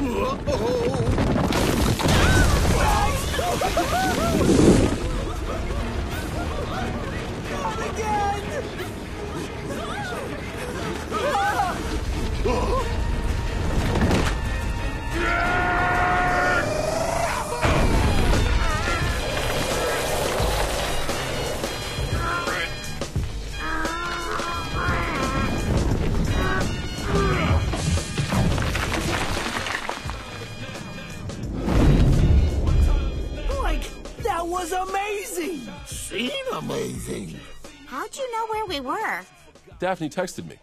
うわ! Was amazing! Seem amazing. How'd you know where we were? Daphne texted me.